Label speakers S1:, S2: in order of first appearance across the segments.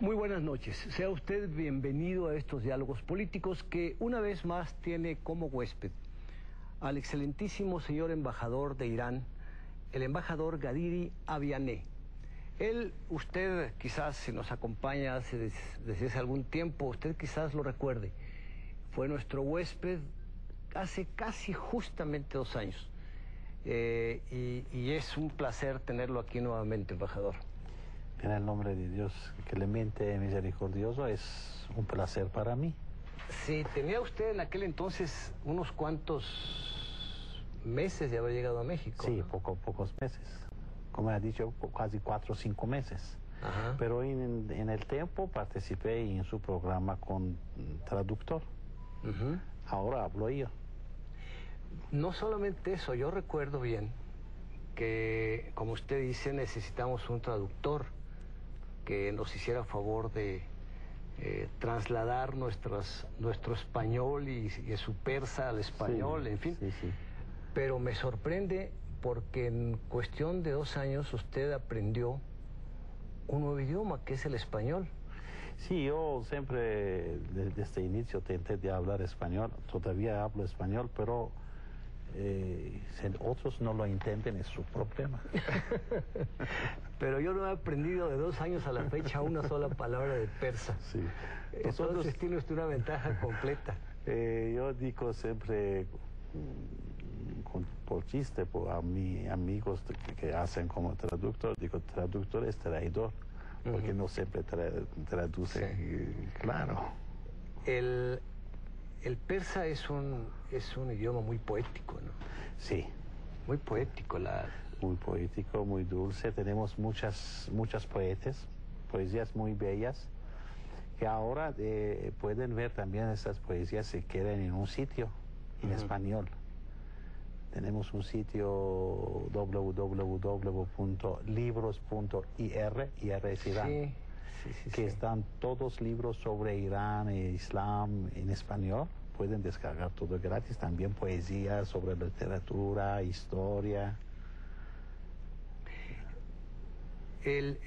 S1: Muy buenas noches. Sea usted bienvenido a estos diálogos políticos que una vez más tiene como huésped al excelentísimo señor embajador de Irán, el embajador Gadiri Aviané. Él, usted quizás si nos acompaña desde hace algún tiempo, usted quizás lo recuerde, fue nuestro huésped hace casi justamente dos años. Eh, y es un placer tenerlo aquí nuevamente, embajador.
S2: En el nombre de Dios clemente y misericordioso, es un placer para mí.
S1: Sí, tenía usted en aquel entonces unos cuantos meses de haber llegado a México.
S2: Sí, poco, pocos meses. Como ha dicho, casi cuatro o cinco meses. Pero en, el tiempo participé en su programa con traductor. Ahora hablo yo.
S1: No solamente eso, yo recuerdo bien que, como usted dice, necesitamos un traductor que nos hiciera favor de eh, trasladar nuestras, nuestro español y, su persa al español, en fin. Pero me sorprende porque en cuestión de dos años usted aprendió un nuevo idioma, que es el español.
S2: Sí, yo siempre desde este inicio intenté de hablar español, todavía hablo español, pero eh, otros no lo intenten es su problema.
S1: Pero yo no he aprendido de dos años a la fecha una sola palabra de persa. Sí. Entonces tiene usted una ventaja completa.
S2: Eh, yo digo siempre por chiste a mis amigos que, hacen como traductor, digo traductor es traidor, porque no siempre traduce. Claro.
S1: El, el persa es un, es un idioma muy poético, ¿no?
S2: Sí.
S1: Muy poético. La...
S2: Muy poético, muy dulce. Tenemos muchas, muchas poetas, poesías muy bellas, que ahora eh, pueden ver también esas poesías si quieren en un sitio, en español. Tenemos un sitio www.libros.ir, IR es Irán que están todos libros sobre Irán e Islam en español. Pueden descargar todo gratis, también poesía sobre literatura, historia.
S1: El,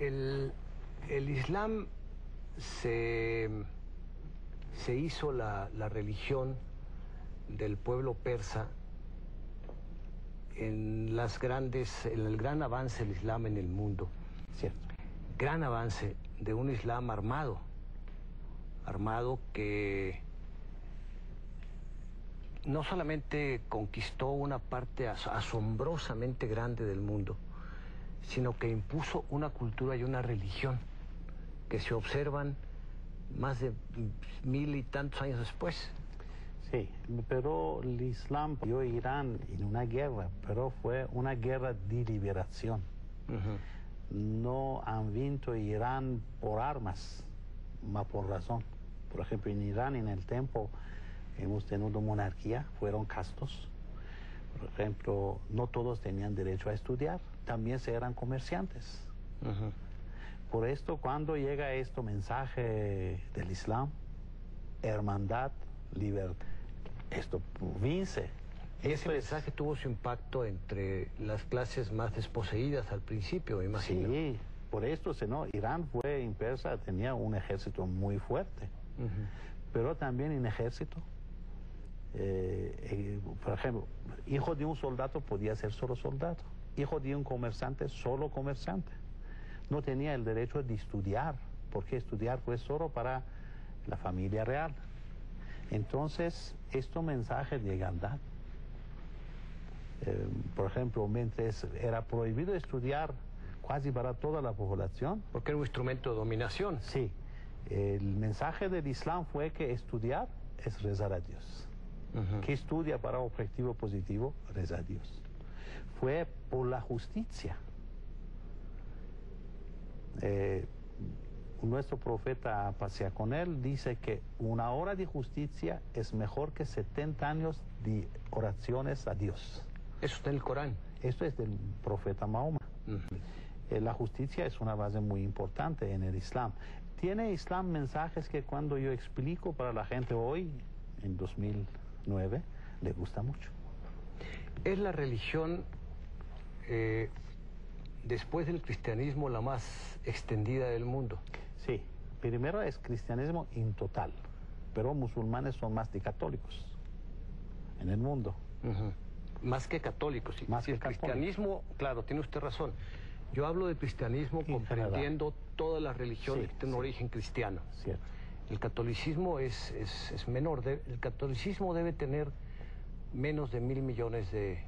S1: Islam se, se hizo la, la, religión del pueblo persa en las grandes, en el gran avance del Islam en el mundo.
S2: Cierto.
S1: Gran avance de un Islam armado, armado que no solamente conquistó una parte asombrosamente grande del mundo, sino que impuso una cultura y una religión que se observan más de mil y tantos años después.
S2: Sí, pero el Islam dio Irán en una guerra, pero fue una guerra de liberación no han visto Irán por armas, más por razón. Por ejemplo, en Irán, en el tiempo, hemos tenido monarquía, fueron castos. Por ejemplo, no todos tenían derecho a estudiar, también se eran comerciantes. Por esto, cuando llega este mensaje del Islam, hermandad, libertad, esto vence
S1: ese mensaje tuvo su impacto entre las clases más desposeídas al principio, me imagino.
S2: Sí, por esto, no, Irán fue en tenía un ejército muy fuerte, pero también en ejército. Eh, eh, por ejemplo, hijo de un soldado podía ser solo soldado, hijo de un comerciante solo comerciante. No tenía el derecho de estudiar, porque estudiar fue solo para la familia real. Entonces, estos mensajes de igualdad eh, por ejemplo, mientras era prohibido estudiar casi para toda la población.
S1: Porque era un instrumento de dominación.
S2: Sí. El mensaje del Islam fue que estudiar es rezar a Dios. Que estudia para objetivo positivo, reza a Dios. Fue por la justicia. Eh, nuestro profeta pasea con él, dice que una hora de justicia es mejor que 70 años de oraciones a Dios.
S1: Eso está en el Corán.
S2: Esto es del profeta Mahoma. Eh, la justicia es una base muy importante en el Islam. Tiene Islam mensajes que cuando yo explico para la gente hoy, en 2009, le gusta mucho.
S1: Es la religión, eh, después del cristianismo, la más extendida del mundo.
S2: Sí, primero es cristianismo en total, pero musulmanes son más de católicos en el mundo.
S1: Más que católicos. Sí.
S2: Más
S1: que
S2: el
S1: cristianismo, claro, tiene usted razón. Yo hablo de cristianismo comprendiendo todas las religiones que tienen origen cristiano.
S2: Cierto.
S1: El catolicismo es, es, menor. el catolicismo debe tener menos de mil millones de,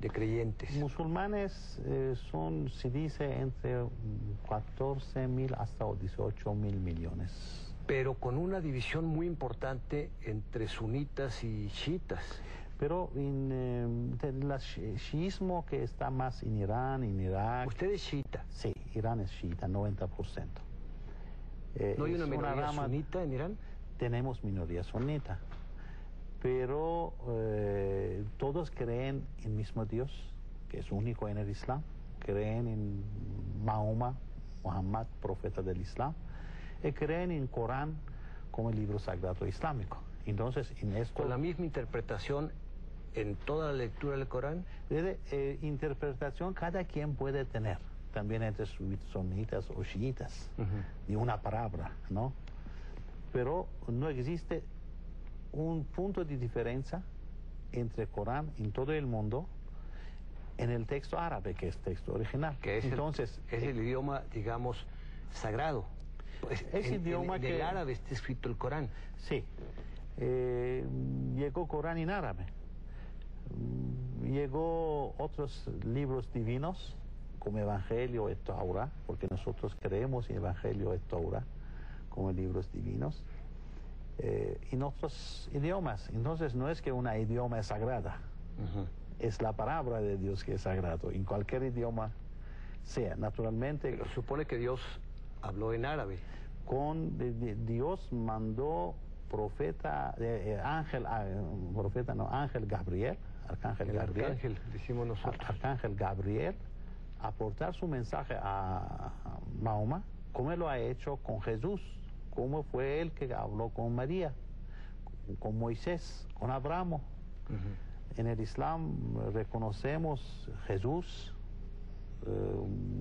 S1: de creyentes.
S2: Musulmanes eh, son, se dice, entre 14 mil hasta 18 mil millones.
S1: Pero con una división muy importante entre sunitas y chiitas.
S2: Pero en eh, el chiismo que está más en Irán, en Irak...
S1: ¿Usted es chiita?
S2: Sí, Irán es chiita, 90%.
S1: Eh, ¿No hay una minoría sunita en Irán?
S2: Tenemos minoría sunita pero eh, todos creen en el mismo Dios, que es único en el Islam, creen en Mahoma, Muhammad, profeta del Islam, y creen en Corán como el libro sagrado islámico. Entonces, en esto...
S1: ¿Con la misma interpretación en toda la lectura del Corán?
S2: De, eh, interpretación cada quien puede tener, también entre sonitas o chiitas, de una palabra, ¿no? Pero no existe un punto de diferencia entre Corán en todo el mundo en el texto árabe, que es texto original.
S1: Que es Entonces, el, es el idioma, digamos, sagrado.
S2: Es el idioma que...
S1: el árabe está escrito el Corán.
S2: Sí. Eh, llegó Corán en árabe. Llegó otros libros divinos, como Evangelio y Torah, porque nosotros creemos en Evangelio y Torah como libros divinos eh, en otros idiomas. Entonces no es que una idioma es sagrada, es la palabra de Dios que es sagrado, en cualquier idioma sea. Naturalmente...
S1: Pero supone que Dios habló en árabe.
S2: Con Dios mandó profeta, eh, ángel, ah, profeta no, ángel Gabriel, arcángel Gabriel.
S1: Arcángel, decimos nosotros.
S2: Arcángel Gabriel, aportar su mensaje a Mahoma, como él lo ha hecho con Jesús cómo fue él que habló con María, con Moisés, con Abraham. En el Islam reconocemos Jesús, eh,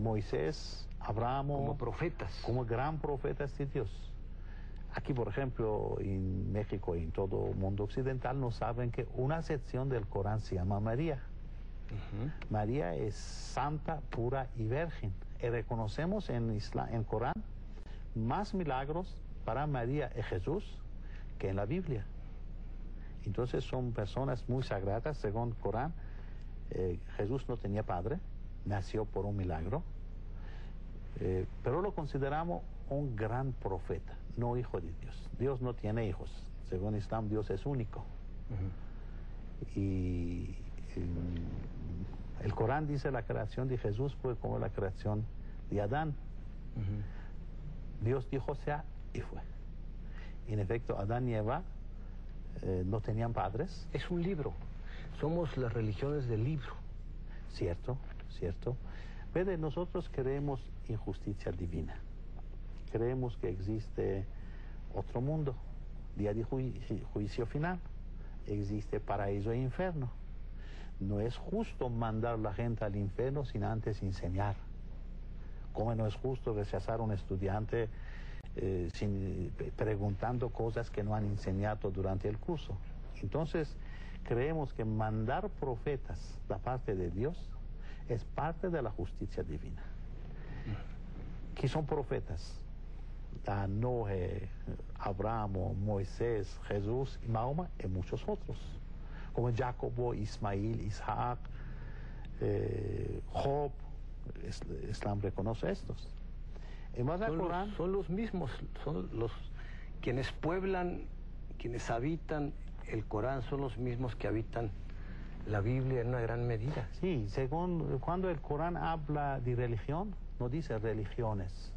S2: Moisés, Abraham
S1: como profetas,
S2: como gran profetas de Dios. Aquí, por ejemplo, en México y en todo el mundo occidental, no saben que una sección del Corán se llama María. María es santa, pura y virgen. Y reconocemos en, Islam, en Corán más milagros para María y Jesús que en la Biblia. Entonces son personas muy sagradas, según Corán. Eh, Jesús no tenía padre, nació por un milagro, eh, pero lo consideramos un gran profeta, no hijo de Dios. Dios no tiene hijos, según Islam Dios es único. Y el Corán dice la creación de Jesús fue como la creación de Adán. Dios dijo sea y fue. En efecto, Adán y Eva eh, no tenían padres.
S1: Es un libro. Somos las religiones del libro.
S2: Cierto, cierto. Pero nosotros creemos en justicia divina. Creemos que existe otro mundo, día de juicio final. Existe paraíso e infierno. No es justo mandar la gente al infierno sin antes enseñar. Como no es justo rechazar a un estudiante eh, sin, preguntando cosas que no han enseñado durante el curso. Entonces, creemos que mandar profetas da parte de Dios es parte de la justicia divina. ¿Qué son profetas? A Noé, Abraham, Moisés, Jesús y Mahoma y muchos otros, como Jacobo, Ismael, Isaac, eh, Job, Islam reconoce estos.
S1: son, los, mismos, son los quienes pueblan, quienes habitan el Corán, son los mismos que habitan la Biblia en una gran medida.
S2: Sí, según cuando el Corán habla de religión, no dice religiones,